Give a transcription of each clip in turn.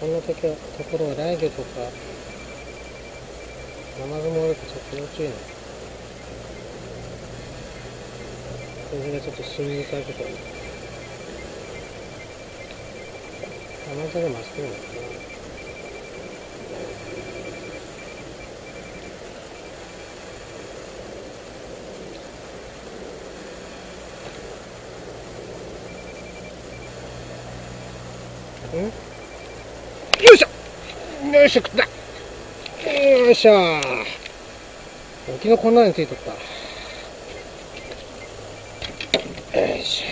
こんな時はところは雷魚とかナマズもおるとちょっと要注意な。水がちょっと侵入されてくるナマズがまっすぐなのかな。ん？よいしょ。よいしょ食った。よいしょ。沖のこんなについとった。よいし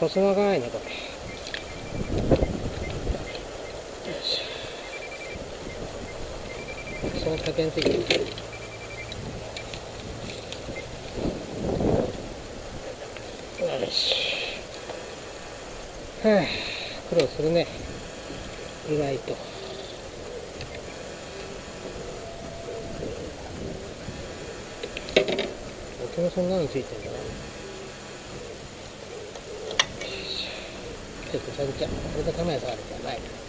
ょ。細長いねこれ。よしその竹に。ついてるよしはあ苦労するね。意外と。僕もそんなのついてんだ？なちょっとちゃんちゃこれでカメラ触るじゃない。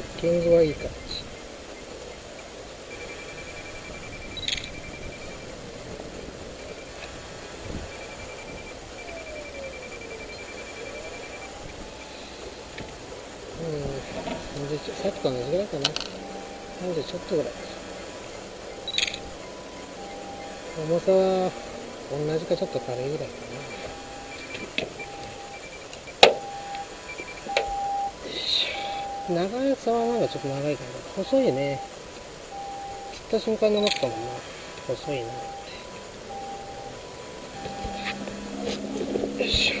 ッキングはいい感じ。うん。30ちょさっきと同じぐらいかな。30ちょっとぐらい。重さは同じかちょっと軽いぐらいかな。長さはなんかちょっと長いかな細いね。切った瞬間に思ったもんな。細いな。ってよいしょ。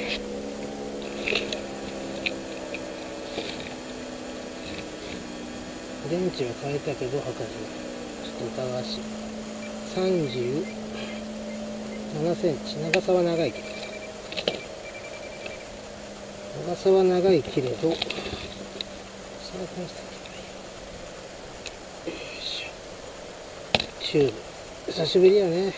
電池は変えたけど測るちょっと疑わしい。37センチ。長さは長いけど。長さは長いけれど。再開してよいしょチューブ久しぶりやね。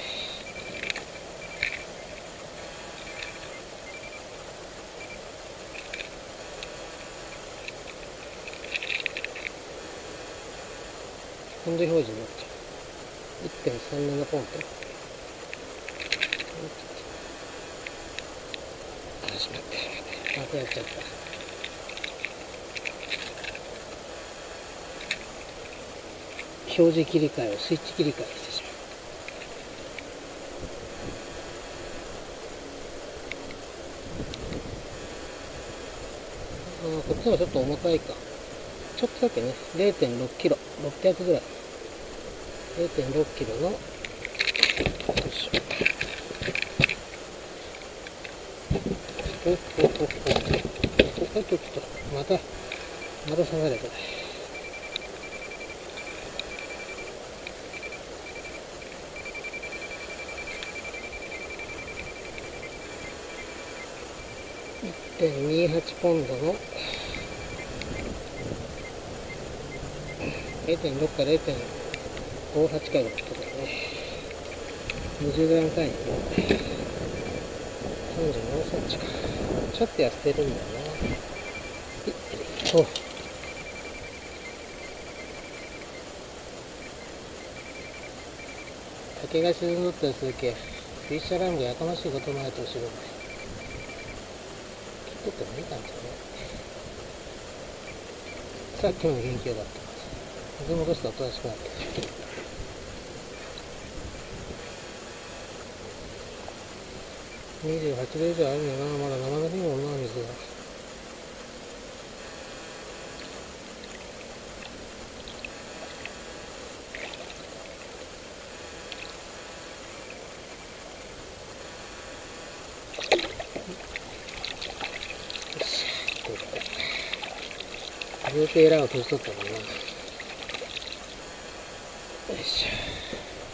温度表示になっちゃう1.37ポンプ。あしまった。またやっちゃった。表示切り替えをスイッチ切り替えしてしまう。こっちの方がちょっと重たいか。ちょっとだけね。0.6キロ。600ぐらい。0.6キロの。よいしょ。おっおっおっおっおっおっとっとまたまた下がれこ1.28ポンドの0.6か0.58回のことだよね20グラム単位で34センチか。ちょっと痩せてるんだよな。お竹が沈んどったりするけフィッシャーライムがやかましいこともあると後ろで撮ってもいいかもしれないさっきも元気よかった。水戻すとおとなしくなってる28度以上あるのなまだ生ぬるいもんな水がしこうかずっとエラーを閉じとったもんな。よいしょ。